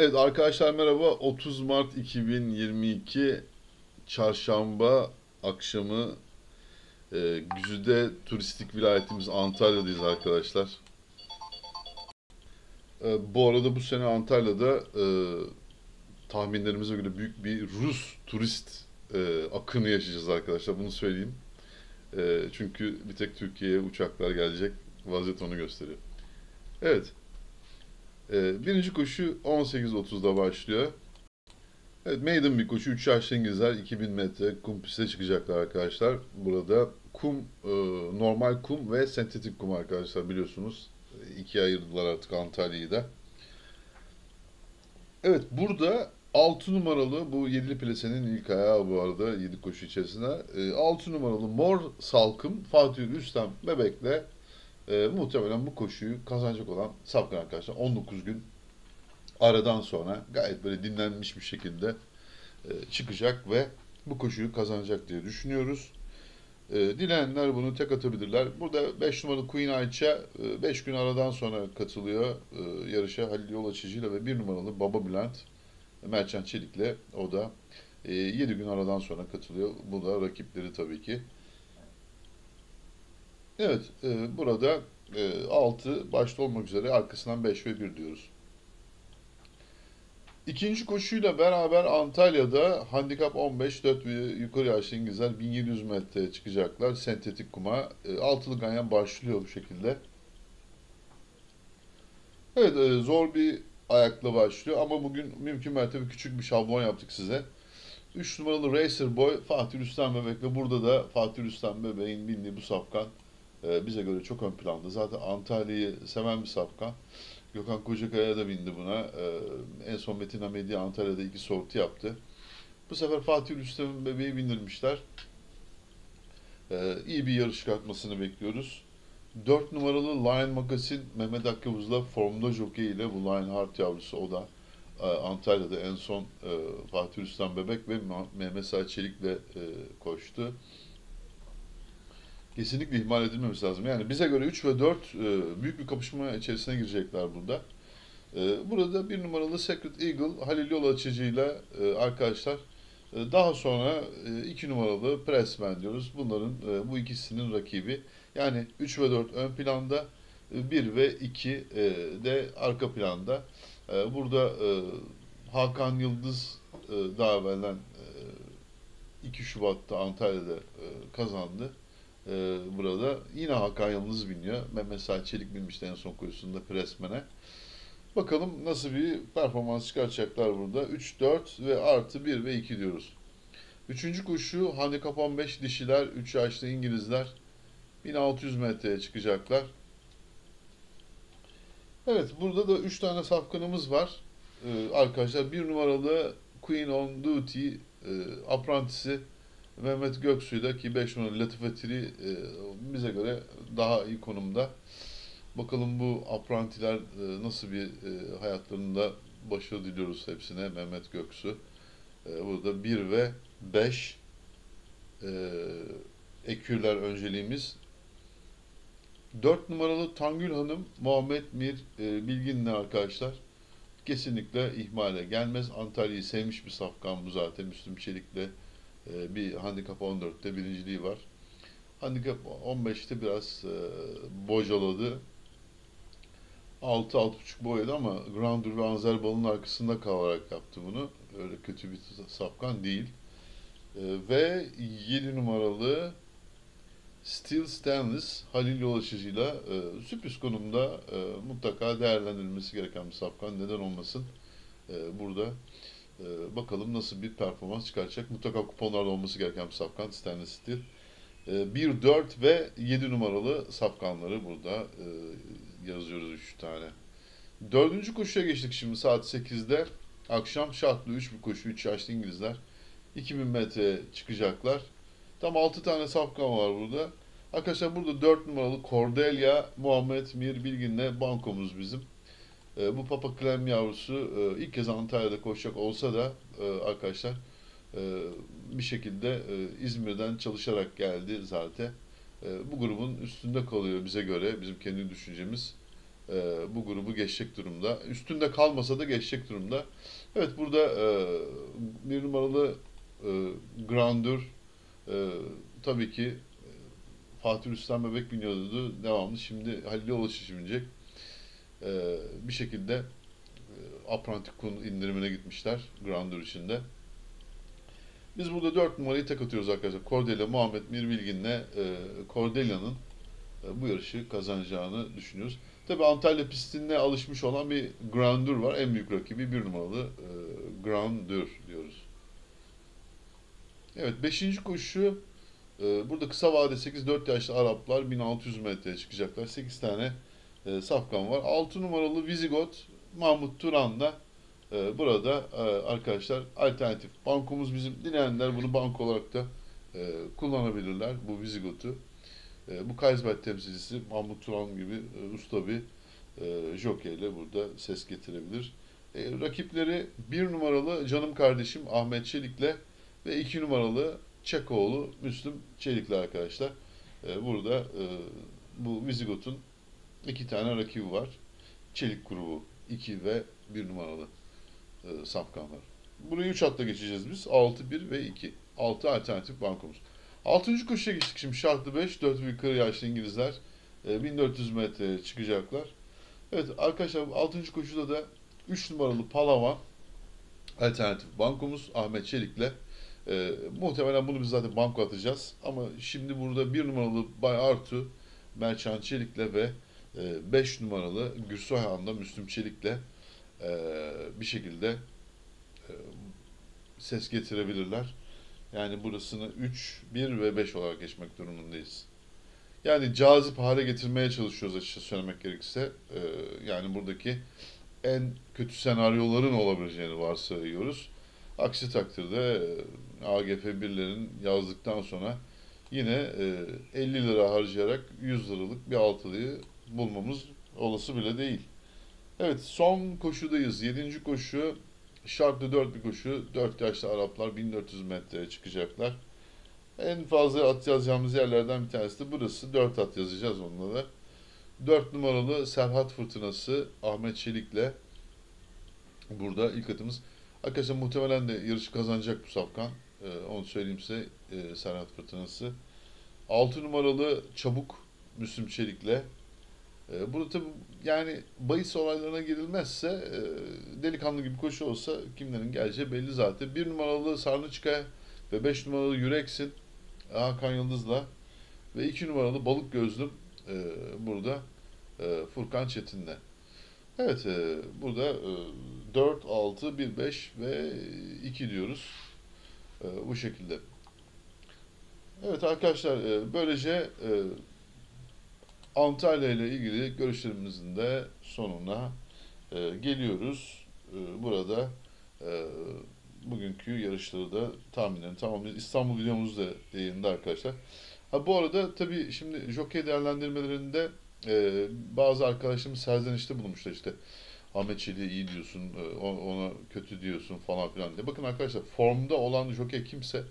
Evet arkadaşlar merhaba. 30 Mart 2022 Çarşamba akşamı e, güzide turistik vilayetimiz Antalya'dayız arkadaşlar. E, bu arada bu sene Antalya'da e, tahminlerimize göre büyük bir Rus turist e, akını yaşayacağız arkadaşlar. Bunu söyleyeyim. E, çünkü bir tek Türkiye'ye uçaklar gelecek. Vaziyet onu gösteriyor. Evet. Ee, birinci koşu 18.30'da başlıyor. Evet, maiden bir koşu. 3 yaşlı İngilizler 2000 metre kum piste çıkacaklar arkadaşlar. Burada kum, e, normal kum ve sentetik kum arkadaşlar biliyorsunuz. E, ikiye ayırdılar artık Antalya'yı da. Evet, burada 6 numaralı bu 7'li plasenin ilk ayağı bu arada 7 koşu içerisinde. E, 6 numaralı Mor Salkım Fatih Rüstem Bebek'le e, muhtemelen bu koşuyu kazanacak olan Sapkın arkadaşlar 19 gün aradan sonra gayet böyle dinlenmiş bir şekilde e, çıkacak ve bu koşuyu kazanacak diye düşünüyoruz. E, dileyenler bunu tek atabilirler. Burada 5 numaralı Queen Ayça 5 e, gün aradan sonra katılıyor e, yarışa Halil Yol Açıcı'yla ve 1 numaralı Baba Bülent Merchant Çelik'le o da e, 7 gün aradan sonra katılıyor. Bu da rakipleri tabii ki. Evet, e, burada e, 6 başta olmak üzere arkasından 5 ve 1 diyoruz. İkinci koşuyla beraber Antalya'da handikap 15 4 ve yukarı yaşlı İngilizler 1700 metre çıkacaklar. Sentetik kuma. E, altılı ganyan başlıyor bu şekilde. Evet e, zor bir ayakla başlıyor ama bugün mümkün mertebe küçük bir şablon yaptık size. 3 numaralı Racer Boy Fatih Rüstem Bebek ve burada da Fatih Rüstem Bebek'in bindiği bu safkan e, bize göre çok ön planda. Zaten Antalya'yı seven bir safkan. Gökhan Kocakaya da bindi buna. E, en son Metin Hamedi Antalya'da iki sortu yaptı. Bu sefer Fatih Rüstem'in bebeği bindirmişler. E, iyi bir yarış çıkartmasını bekliyoruz. 4 numaralı Lion Magasin Mehmet Akkavuz'la formda jockey ile bu Lion Heart yavrusu o da e, Antalya'da en son e, Fatih Rüstem Bebek ve Mehmet Sağ Çelik'le e, koştu kesinlikle ihmal edilmemesi lazım. Yani bize göre 3 ve 4 e, büyük bir kapışma içerisine girecekler burada. E, burada bir numaralı Secret Eagle Halil Yol açıcıyla e, arkadaşlar e, daha sonra 2 e, numaralı Pressman diyoruz. Bunların e, bu ikisinin rakibi. Yani 3 ve 4 ön planda, 1 e, ve 2 e, de arka planda. E, burada e, Hakan Yıldız e, daha evvelden e, 2 Şubat'ta Antalya'da e, kazandı e, burada. Yine Hakan Yalnız biniyor. Mehmet Salih Çelik binmişti en son koşusunda Presmen'e. Bakalım nasıl bir performans çıkartacaklar burada. 3, 4 ve artı 1 ve 2 diyoruz. Üçüncü koşu handikap 15 dişiler, 3 yaşlı İngilizler 1600 metreye çıkacaklar. Evet burada da 3 tane safkanımız var. Ee, arkadaşlar bir numaralı Queen on Duty e, aprantisi Mehmet Göksu'yla ki 5 numaralı Latife Tiri e, bize göre daha iyi konumda. Bakalım bu aprantiler e, nasıl bir e, hayatlarında başarı diliyoruz hepsine Mehmet Göksu. E, burada 1 ve 5 e, ekürler önceliğimiz. 4 numaralı Tangül Hanım Muhammed Mir e, Bilgin'le arkadaşlar. Kesinlikle ihmale gelmez. Antalya'yı sevmiş bir safkan bu zaten. Müslüm Çelik'le ee, bir handikap 14'te birinciliği var. Handikap 15'te biraz e, bocaladı. 6-6.5 boyadı ama Grandur ve Anzer Bal'ın arkasında kalarak yaptı bunu. Öyle kötü bir sapkan değil. E, ve 7 numaralı Steel Stainless Halil Yolaşıcı'yla e, sürpriz konumda e, mutlaka değerlendirilmesi gereken bir sapkan. Neden olmasın? E, burada ee, bakalım nasıl bir performans çıkaracak. Mutlaka kuponlarda olması gereken bir safkan Stainless Steel. Ee, 1, 4 ve 7 numaralı safkanları burada e, yazıyoruz 3 tane. Dördüncü koşuya geçtik şimdi saat 8'de. Akşam şartlı 3 bir koşu. 3 yaşlı İngilizler. 2000 metre çıkacaklar. Tam 6 tane safkan var burada. Arkadaşlar burada 4 numaralı Cordelia Muhammed Mir Bilgin'le bankomuz bizim. E, bu Papa Clem yavrusu e, ilk kez Antalya'da koşacak olsa da e, arkadaşlar e, bir şekilde e, İzmir'den çalışarak geldi zaten. E, bu grubun üstünde kalıyor bize göre, bizim kendi düşüncemiz. e, bu grubu geçecek durumda. Üstünde kalmasa da geçecek durumda. Evet burada e, bir numaralı e, Grandeur e, tabii ki Fatih Rüstem Bebek biniyordu devamlı. Şimdi Halil Ulaş binecek. E, bir şekilde e, Aprantikun indirimine gitmişler Grandeur içinde. Biz burada 4 numarayı tek atıyoruz arkadaşlar. Cordelia Muhammed Mir Bilgin'le e, Cordelia'nın e, bu yarışı kazanacağını düşünüyoruz. Tabi Antalya pistine alışmış olan bir Grandeur var. En büyük rakibi bir numaralı e, Grandeur diyoruz. Evet 5. koşu e, burada kısa vade 8-4 yaşlı Araplar 1600 metreye çıkacaklar. 8 tane e, safkan var. 6 numaralı Visigot Mahmut Turan'da e, burada e, arkadaşlar alternatif bankomuz bizim. Dileyenler bunu bank olarak da e, kullanabilirler bu Visigot'u. E, bu Kaysbert temsilcisi Mahmut Turan gibi e, usta bir e, jockey ile burada ses getirebilir. E, rakipleri bir numaralı canım kardeşim Ahmet Çelik'le ve iki numaralı Çakoğlu Müslüm Çelik'le arkadaşlar. E, burada e, bu Visigot'un iki tane rakibi var. Çelik grubu 2 ve 1 numaralı e, safkanlar. Burayı 3 atla geçeceğiz biz. 6, 1 ve 2. 6 alternatif bankomuz. 6. koşuya geçtik şimdi. Şartlı 5, 4 ve yukarı yaşlı İngilizler e, 1400 metreye çıkacaklar. Evet arkadaşlar 6. koşuda da 3 numaralı Palavan alternatif bankomuz Ahmet Çelik'le e, muhtemelen bunu biz zaten banko atacağız. Ama şimdi burada 1 numaralı Bay Artu Merçan Çelik'le ve 5 numaralı Gürsoyhan'da Müslüm Çelik'le e, bir şekilde e, ses getirebilirler. Yani burasını 3, 1 ve 5 olarak geçmek durumundayız. Yani cazip hale getirmeye çalışıyoruz açıkça söylemek gerekirse. E, yani buradaki en kötü senaryoların olabileceğini varsayıyoruz. Aksi takdirde AGF birlerin yazdıktan sonra yine 50 lira harcayarak 100 liralık bir altılıyı bulmamız olası bile değil. Evet son koşudayız. Yedinci koşu şartlı dört bir koşu. Dört yaşlı Araplar 1400 metreye çıkacaklar. En fazla at yazacağımız yerlerden bir tanesi de burası. Dört at yazacağız onunla da. Dört numaralı Serhat Fırtınası Ahmet Çelik'le burada ilk atımız. Arkadaşlar muhtemelen de yarışı kazanacak bu safkan. Ee, onu söyleyeyim size e, Serhat Fırtınası. Altı numaralı Çabuk Müslüm Çelik'le e, burada tabii yani bahis olaylarına girilmezse e, delikanlı gibi koşu olsa kimlerin geleceği belli zaten. Bir numaralı Sarnıçka ve beş numaralı Yüreksin Hakan Yıldız'la ve iki numaralı Balık Gözlüm e, burada e, Furkan Çetin'le. Evet burada e, 4, 6, 1, 5 ve 2 diyoruz. Bu şekilde. Evet arkadaşlar böylece Antalya ile ilgili görüşlerimizin de sonuna e, geliyoruz. E, burada e, bugünkü yarışları da tahminlerini tamamlıyoruz. İstanbul videomuz da yayında arkadaşlar. Ha, bu arada tabii şimdi jockey değerlendirmelerinde e, bazı arkadaşlarımız serzenişte bulunmuşlar işte. Ahmet Çelik'e iyi diyorsun, e, ona kötü diyorsun falan filan diye. Bakın arkadaşlar formda olan jockey kimse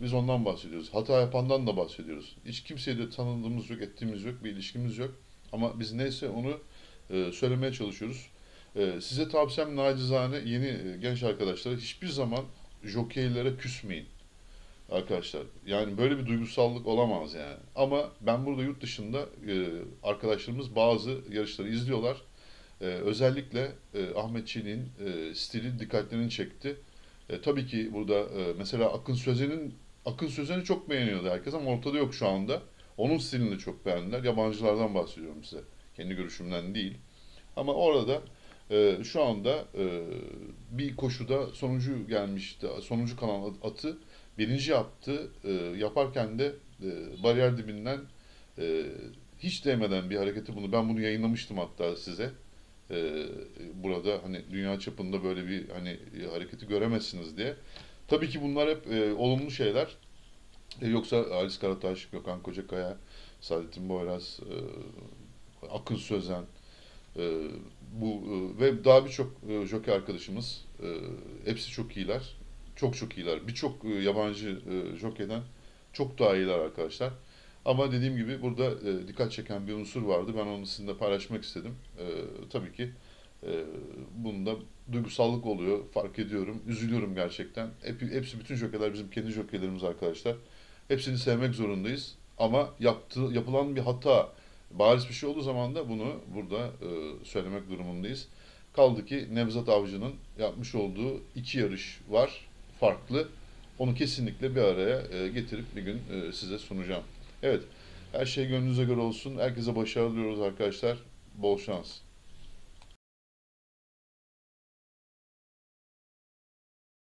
biz ondan bahsediyoruz. Hata yapandan da bahsediyoruz. Hiç kimseyi de tanıdığımız yok, ettiğimiz yok, bir ilişkimiz yok. Ama biz neyse onu e, söylemeye çalışıyoruz. E, size tavsiyem nacizane yeni e, genç arkadaşlara hiçbir zaman jokeylere küsmeyin. Arkadaşlar yani böyle bir duygusallık olamaz yani. Ama ben burada yurt dışında e, arkadaşlarımız bazı yarışları izliyorlar. E, özellikle e, Ahmet Çelik'in e, stili dikkatlerini çekti. E, tabii ki burada e, mesela Akın Sözen'in Akın Sözen'i çok beğeniyordu herkes ama ortada yok şu anda. Onun stilini çok beğendiler. Yabancılardan bahsediyorum size. Kendi görüşümden değil. Ama orada e, şu anda e, bir koşuda sonucu gelmişti. Sonucu kalan atı birinci yaptı. E, yaparken de e, bariyer dibinden e, hiç değmeden bir hareketi bunu. Ben bunu yayınlamıştım hatta size. E, burada hani dünya çapında böyle bir hani hareketi göremezsiniz diye. Tabii ki bunlar hep e, olumlu şeyler. E, yoksa Halis Karataş, Gökhan Kocakaya, Saadettin Boyraz, e, Akın Sözen, e, bu e, ve daha birçok e, jockey arkadaşımız e, hepsi çok iyiler. Çok çok iyiler. Birçok e, yabancı e, jockeyden çok daha iyiler arkadaşlar. Ama dediğim gibi burada e, dikkat çeken bir unsur vardı. Ben onu sizinle paylaşmak istedim. E, tabii ki e, bunda duygusallık oluyor. Fark ediyorum. Üzülüyorum gerçekten. Hep, hepsi bütün jokerler bizim kendi jokerlerimiz arkadaşlar. Hepsini sevmek zorundayız. Ama yaptığı, yapılan bir hata, bariz bir şey olduğu zaman da bunu burada e, söylemek durumundayız. Kaldı ki Nevzat Avcı'nın yapmış olduğu iki yarış var. Farklı. Onu kesinlikle bir araya e, getirip bir gün e, size sunacağım. Evet. Her şey gönlünüze göre olsun. Herkese başarılı diliyoruz arkadaşlar. Bol şans.